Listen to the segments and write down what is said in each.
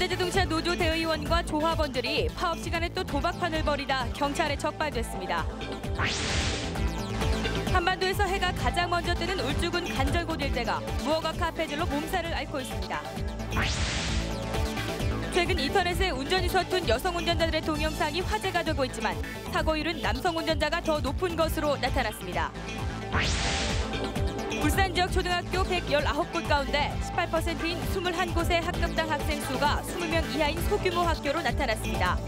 현대자동차 노조 대의원과 조합원들이 파업 시간에 또 도박판을 벌이다 경찰에 적발됐습니다. 한반도에서 해가 가장 먼저 뜨는 울주군 간절곶 일대가 무허가 카페들로 몸살을 앓고 있습니다. 최근 인터넷에 운전이 서툰 여성 운전자들의 동영상이 화제가 되고 있지만 사고율은 남성 운전자가 더 높은 것으로 나타났습니다. 울산 지역 초등학교 119곳 가운데 18%인 21곳의 학급당 학생 수가 20명 이하인 소규모 학교로 나타났습니다.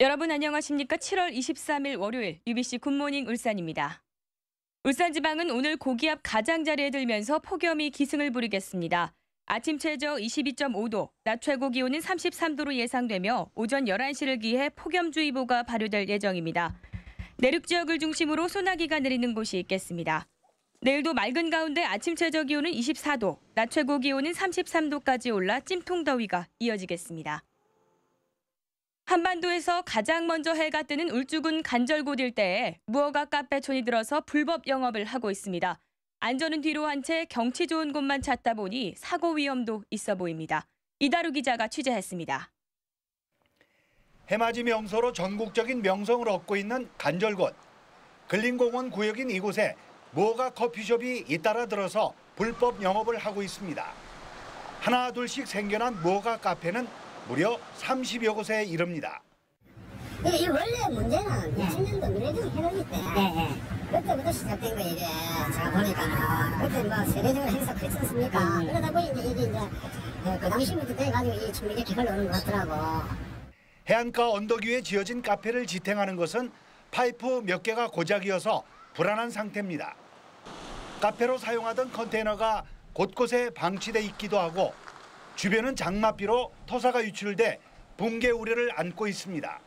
여러분 안녕하십니까? 7월 23일 월요일 UBC 굿모닝 울산입니다. 울산지방은 오늘 고기압 가장자리에 들면서 폭염이 기승을 부리겠습니다. 아침 최저 22.5도, 낮 최고 기온은 33도로 예상되며 오전 11시를 기해 폭염주의보가 발효될 예정입니다. 내륙 지역을 중심으로 소나기가 내리는 곳이 있겠습니다. 내일도 맑은 가운데 아침 최저 기온은 24도, 낮 최고 기온은 33도까지 올라 찜통 더위가 이어지겠습니다. 한반도에서 가장 먼저 해가 뜨는 울주군 간절곶 일대에 무허가 카페촌이 들어서 불법 영업을 하고 있습니다. 안전은 뒤로 한 채 경치 좋은 곳만 찾다 보니 사고 위험도 있어 보입니다. 이다루 기자가 취재했습니다. 해맞이 명소로 전국적인 명성을 얻고 있는 간절곶. 근린공원 구역인 이곳에 무허가 커피숍이 잇따라 들어서 불법 영업을 하고 있습니다. 하나 둘씩 생겨난 무허가 카페는 무려 30여 곳에 이릅니다. 이 원래 문제는 2000년도 미래적 해넘이 때 그때부터 시작된 거 이게 제가 보니까는 그때 뭐 세계적으로 행사 그렇지 않습니까? 그러다 보니 이제 이게 이제 어, 그 당시부터 돼가지고 이 충격이 흘러오는 것 같더라고. 해안가 언덕 위에 지어진 카페를 지탱하는 것은 파이프 몇 개가 고작이어서 불안한 상태입니다. 카페로 사용하던 컨테이너가 곳곳에 방치돼 있기도 하고 주변은 장맛비로 토사가 유출돼 붕괴 우려를 안고 있습니다.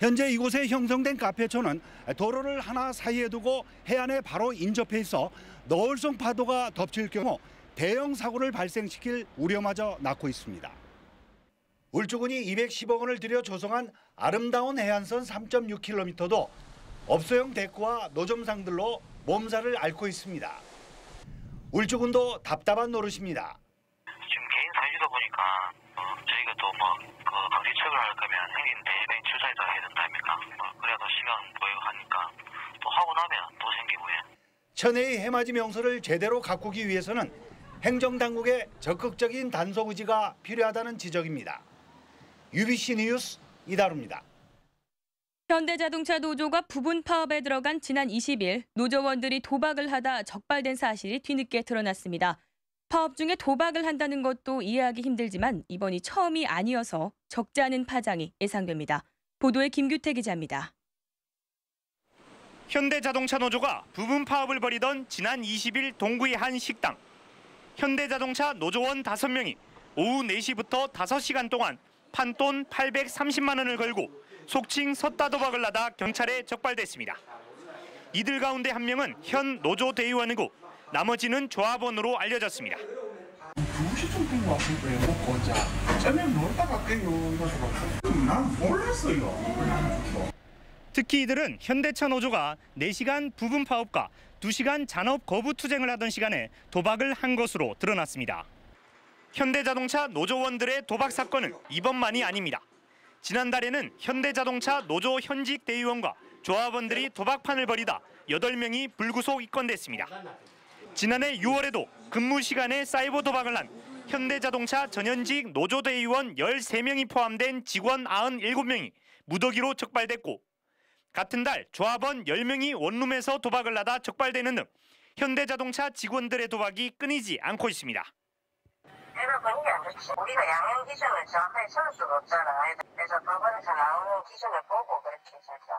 현재 이곳에 형성된 카페촌은 도로를 하나 사이에 두고 해안에 바로 인접해 있어 너울성 파도가 덮칠 경우 대형 사고를 발생시킬 우려마저 낳고 있습니다. 울주군이 210억 원을 들여 조성한 아름다운 해안선 3.6km도 업소용 데크와 노점상들로 몸살을 앓고 있습니다. 울주군도 답답한 노릇입니다. 지금 개인 사유다 보니까 어, 저희가 또뭐그 강제처벌 할 거면 행인 대행 출사에서 해야 된다 아닙니까? 뭐 그래야 더 시간 보이고 하니까 또 하고 나면 또 생기고요. 천혜의 해맞이 명소를 제대로 가꾸기 위해서는 행정당국의 적극적인 단속 의지가 필요하다는 지적입니다. UBC 뉴스 이다루입니다. 현대자동차 노조가 부분 파업에 들어간 지난 20일 노조원들이 도박을 하다 적발된 사실이 뒤늦게 드러났습니다. 파업 중에 도박을 한다는 것도 이해하기 힘들지만 이번이 처음이 아니어서 적지 않은 파장이 예상됩니다. 보도에 김규태 기자입니다. 현대자동차 노조가 부분 파업을 벌이던 지난 20일 동구의 한 식당. 현대자동차 노조원 5명이 오후 4시부터 5시간 동안 판돈 830만 원을 걸고 속칭 섰다 도박을 하다 경찰에 적발됐습니다. 이들 가운데 한 명은 현 노조 대의원이고 나머지는 조합원으로 알려졌습니다. 2시쯤 된것 같은데 먹고 이제 저녁 놀다 갈게요 이러셔서 난 몰랐어요. 특히 이들은 현대차 노조가 4시간 부분 파업과 2시간 잔업 거부 투쟁을 하던 시간에 도박을 한 것으로 드러났습니다. 현대자동차 노조원들의 도박 사건은 이번만이 아닙니다. 지난달에는 현대자동차 노조 현직 대의원과 조합원들이 도박판을 벌이다 8명이 불구속 입건됐습니다. 지난해 6월에도 근무 시간에 사이버 도박을 한 현대자동차 전현직 노조 대의원 13명이 포함된 직원 97명이 무더기로 적발됐고 같은 달 조합원 10명이 원룸에서 도박을 하다 적발되는 등 현대자동차 직원들의 도박이 끊이지 않고 있습니다. 내가 보는 게안 좋지. 우리가 양형 기준을 정확하게 세울 수가 없잖아. 그래서 법원에서 나오는 기준을 보고 그렇게 결정.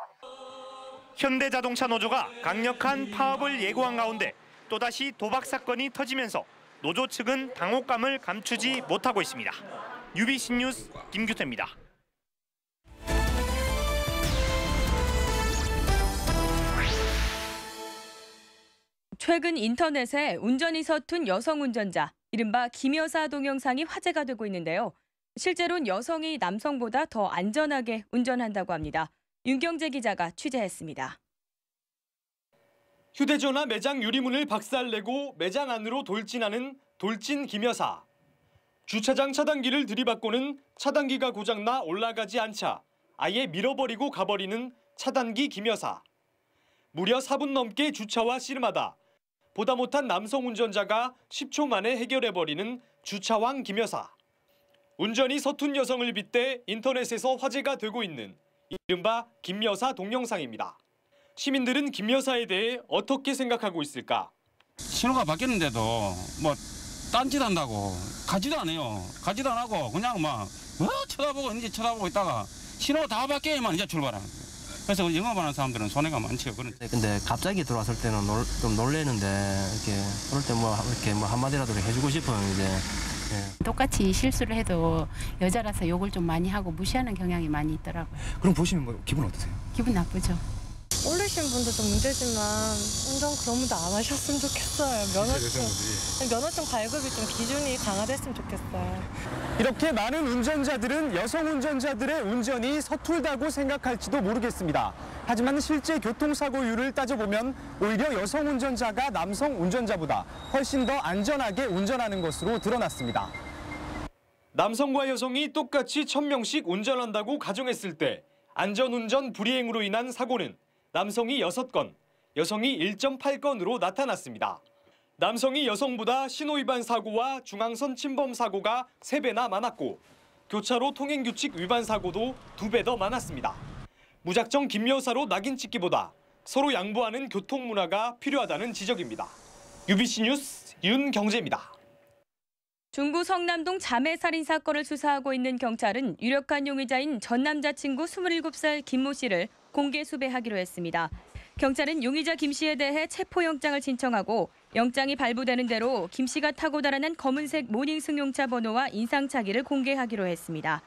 현대자동차 노조가 강력한 파업을 예고한 가운데 또다시 도박 사건이 터지면서 노조 측은 당혹감을 감추지 못하고 있습니다. UBC 뉴스 김규태입니다. 최근 인터넷에 운전이 서툰 여성 운전자, 이른바 김여사 동영상이 화제가 되고 있는데요. 실제로는 여성이 남성보다 더 안전하게 운전한다고 합니다. 윤경재 기자가 취재했습니다. 휴대전화 매장 유리문을 박살내고 매장 안으로 돌진하는 돌진 김여사. 주차장 차단기를 들이받고는 차단기가 고장나 올라가지 않자 아예 밀어버리고 가버리는 차단기 김 여사. 무려 4분 넘게 주차와 씨름하다 보다 못한 남성 운전자가 10초 만에 해결해버리는 주차왕 김 여사. 운전이 서툰 여성을 빗대 인터넷에서 화제가 되고 있는 이른바 김 여사 동영상입니다. 시민들은 김 여사에 대해 어떻게 생각하고 있을까? 신호가 바뀌었는데도 뭐 딴짓 한다고 가지도 않아요. 가지도 안 하고 그냥 막 어, 쳐다보고 이제 쳐다보고 있다가 신호 다 바뀌어야만 이제 출발하는 거예요. 그래서 영업하는 사람들은 손해가 많죠. 그런. 네, 근데 갑자기 들어왔을 때는 놀, 좀 놀래는데 이렇게 그럴 때 뭐 이렇게 뭐 한마디라도 해주고 싶어요 이제. 예. 똑같이 실수를 해도 여자라서 욕을 좀 많이 하고 무시하는 경향이 많이 있더라고요. 그럼 보시면 뭐 기분 어떠세요? 기분 나쁘죠. 올리신 분들도 문제지만 운전 너무 안 하셨으면 좋겠어요. 면허증, 면허증 발급이 좀 기준이 강화됐으면 좋겠어요. 이렇게 많은 운전자들은 여성 운전자들의 운전이 서툴다고 생각할지도 모르겠습니다. 하지만 실제 교통사고율을 따져보면 오히려 여성 운전자가 남성 운전자보다 훨씬 더 안전하게 운전하는 것으로 드러났습니다. 남성과 여성이 똑같이 1000명씩 운전한다고 가정했을 때 안전운전 불이행으로 인한 사고는 남성이 6건, 여성이 1.8건으로 나타났습니다. 남성이 여성보다 신호위반 사고와 중앙선 침범 사고가 3배나 많았고 교차로 통행규칙 위반 사고도 2배 더 많았습니다. 무작정 김 여사로 낙인 찍기보다 서로 양보하는 교통 문화가 필요하다는 지적입니다. UBC 뉴스 윤경재입니다. 중구 성남동 자매 살인 사건을 수사하고 있는 경찰은 유력한 용의자인 전 남자친구 27살 김모 씨를 공개 수배하기로 했습니다. 경찰은 용의자 김 씨에 대해 체포영장을 신청하고 영장이 발부되는 대로 김 씨가 타고 달아난 검은색 모닝 승용차 번호와 인상착의를 공개하기로 했습니다.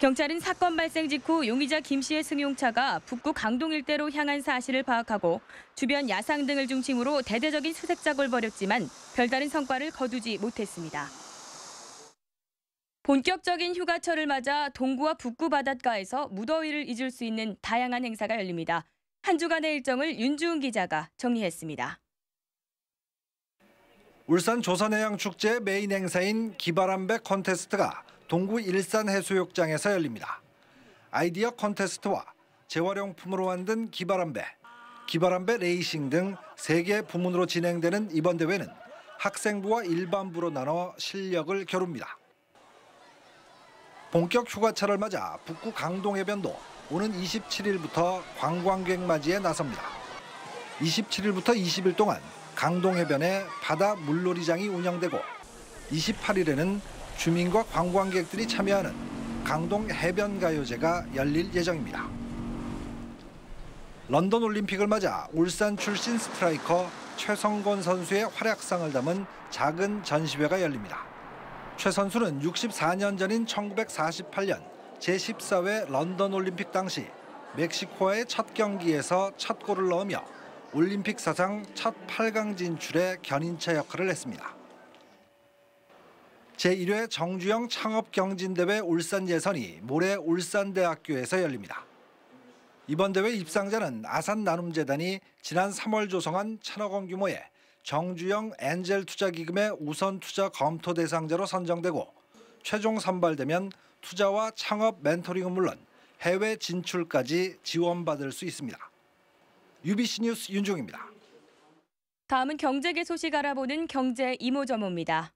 경찰은 사건 발생 직후 용의자 김 씨의 승용차가 북구 강동 일대로 향한 사실을 파악하고 주변 야산 등을 중심으로 대대적인 수색 작업을 벌였지만 별다른 성과를 거두지 못했습니다. 본격적인 휴가철을 맞아 동구와 북구 바닷가에서 무더위를 잊을 수 있는 다양한 행사가 열립니다. 한 주간의 일정을 윤주은 기자가 정리했습니다. 울산 조선해양축제 메인 행사인 기발한 배 콘테스트가 동구 일산 해수욕장에서 열립니다. 아이디어 콘테스트와 재활용품으로 만든 기발한 배, 기발한 배 레이싱 등세개 부문으로 진행되는 이번 대회는 학생부와 일반부로 나눠 실력을 겨룹니다. 본격 휴가철을 맞아 북구 강동해변도 오는 27일부터 관광객 맞이에 나섭니다. 27일부터 20일 동안 강동해변에 바다 물놀이장이 운영되고 28일에는 주민과 관광객들이 참여하는 강동 해변가요제가 열릴 예정입니다. 런던 올림픽을 맞아 울산 출신 스트라이커 최성곤 선수의 활약상을 담은 작은 전시회가 열립니다. 최 선수는 64년 전인 1948년 제14회 런던 올림픽 당시 멕시코와의 첫 경기에서 첫 골을 넣으며 올림픽 사상 첫 8강 진출에 견인차 역할을 했습니다. 제1회 정주영 창업경진대회 울산 예선이 모레 울산대학교에서 열립니다. 이번 대회 입상자는 아산나눔재단이 지난 3월 조성한 천억 원 규모의 정주영 엔젤 투자기금의 우선 투자 검토 대상자로 선정되고 최종 선발되면 투자와 창업 멘토링은 물론 해외 진출까지 지원받을 수 있습니다. UBC 뉴스 윤종입니다. 다음은 경제계 소식 알아보는 경제 이모저모입니다.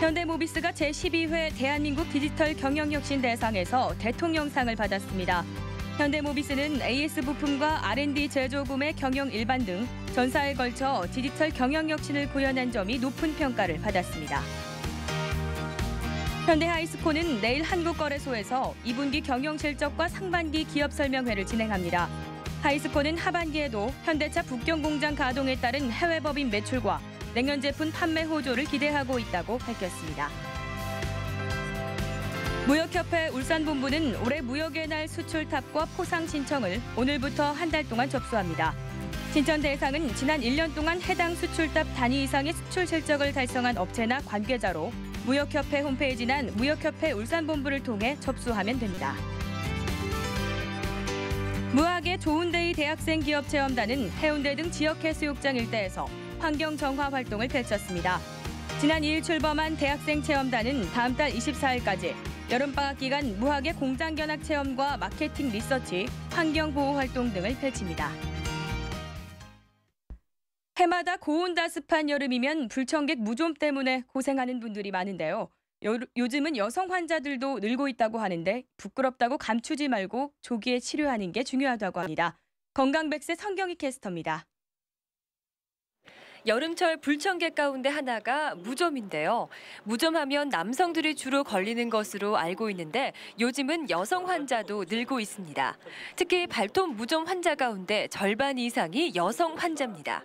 현대모비스가 제12회 대한민국 디지털 경영혁신 대상에서 대통령상을 받았습니다. 현대모비스는 AS 부품과 R&D 제조구매 경영 일반 등 전사에 걸쳐 디지털 경영 혁신을 구현한 점이 높은 평가를 받았습니다. 현대하이스코는 내일 한국거래소에서 2분기 경영 실적과 상반기 기업 설명회를 진행합니다. 하이스코는 하반기에도 현대차 북경 공장 가동에 따른 해외 법인 매출과 냉면 제품 판매 호조를 기대하고 있다고 밝혔습니다. 무역협회 울산본부는 올해 무역의 날 수출 탑과 포상 신청을 오늘부터 한 달 동안 접수합니다. 신청 대상은 지난 1년 동안 해당 수출탑 단위 이상의 수출 실적을 달성한 업체나 관계자로 무역협회 홈페이지 난 무역협회 울산본부를 통해 접수하면 됩니다. 무학의 좋은데이 대학생 기업 체험단은 해운대 등 지역 해수욕장 일대에서 환경 정화 활동을 펼쳤습니다. 지난 2일 출범한 대학생 체험단은 다음 달 24일까지 여름방학 기간 무학의 공장 견학 체험과 마케팅 리서치, 환경 보호 활동 등을 펼칩니다. 해마다 고온다습한 여름이면 불청객 무좀 때문에 고생하는 분들이 많은데요. 요, 요즘은 여성 환자들도 늘고 있다고 하는데 부끄럽다고 감추지 말고 조기에 치료하는 게 중요하다고 합니다. 건강백세 성경희 캐스터입니다. 여름철 불청객 가운데 하나가 무좀인데요. 무좀하면 남성들이 주로 걸리는 것으로 알고 있는데 요즘은 여성 환자도 늘고 있습니다. 특히 발톱 무좀 환자 가운데 절반 이상이 여성 환자입니다.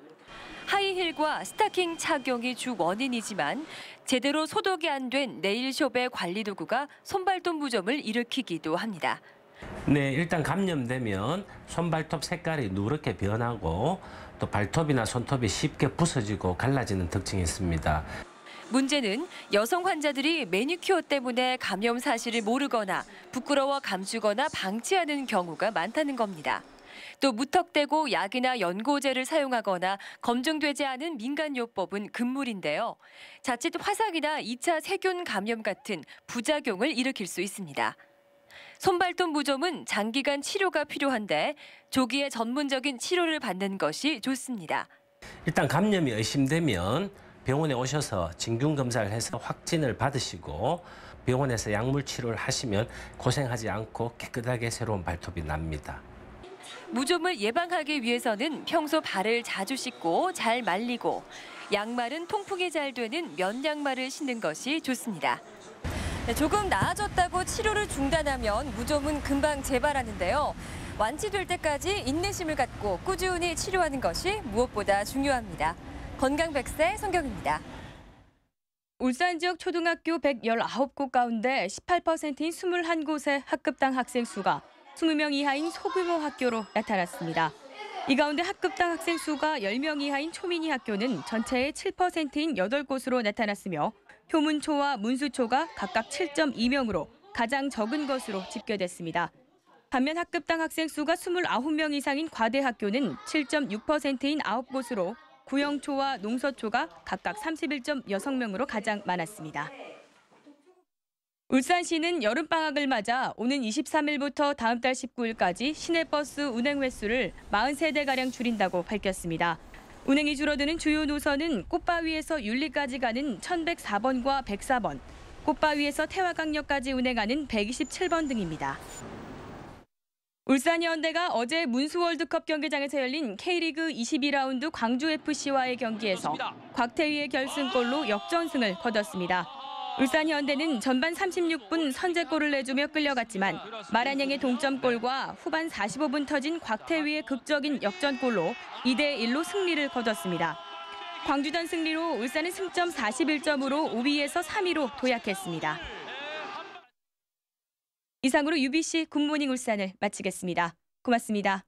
하이힐과 스타킹 착용이 주 원인이지만 제대로 소독이 안 된 네일숍의 관리 도구가 손발톱 무좀을 일으키기도 합니다. 네, 일단 감염되면 손발톱 색깔이 누렇게 변하고 또 발톱이나 손톱이 쉽게 부서지고 갈라지는 특징이 있습니다. 문제는 여성 환자들이 매니큐어 때문에 감염 사실을 모르거나 부끄러워 감추거나 방치하는 경우가 많다는 겁니다. 또 무턱대고 약이나 연고제를 사용하거나 검증되지 않은 민간요법은 금물인데요. 자칫 화상이나 2차 세균 감염 같은 부작용을 일으킬 수 있습니다. 손발톱 무좀은 장기간 치료가 필요한데 조기에 전문적인 치료를 받는 것이 좋습니다. 일단 감염이 의심되면 병원에 오셔서 진균 검사를 해서 확진을 받으시고 병원에서 약물 치료를 하시면 고생하지 않고 깨끗하게 새로운 발톱이 납니다. 무좀을 예방하기 위해서는 평소 발을 자주 씻고 잘 말리고 양말은 통풍이 잘 되는 면 양말을 신는 것이 좋습니다. 네, 조금 나아졌다고 치료를 중단하면 무좀은 금방 재발하는데요. 완치될 때까지 인내심을 갖고 꾸준히 치료하는 것이 무엇보다 중요합니다. 건강 백세 성경입니다. 울산 지역 초등학교 119곳 가운데 18%인 21곳의 학급당 학생 수가 20명 이하인 소규모 학교로 나타났습니다. 이 가운데 학급당 학생 수가 10명 이하인 초미니 학교는 전체의 7%인 8곳으로 나타났으며 효문초와 문수초가 각각 7.2명으로 가장 적은 것으로 집계됐습니다. 반면 학급당 학생 수가 29명 이상인 과대 학교는 7.6%인 9곳으로 구영초와 농서초가 각각 31.6명으로 가장 많았습니다. 울산시는 여름방학을 맞아 오는 23일부터 다음 달 19일까지 시내버스 운행 횟수를 43대가량 줄인다고 밝혔습니다. 운행이 줄어드는 주요 노선은 꽃바위에서 윤리까지 가는 1104번과 104번, 꽃바위에서 태화강역까지 운행하는 127번 등입니다. 울산 현대가 어제 문수월드컵 경기장에서 열린 K리그 22라운드 광주FC와의 경기에서 곽태휘의 결승골로 역전승을 거뒀습니다. 울산 현대는 전반 36분 선제골을 내주며 끌려갔지만 마란양의 동점골과 후반 45분 터진 곽태휘의 극적인 역전골로 2대 1로 승리를 거뒀습니다. 광주단 승리로 울산은 승점 41점으로 5위에서 3위로 도약했습니다. 이상으로 UBC 굿모닝 울산을 마치겠습니다. 고맙습니다.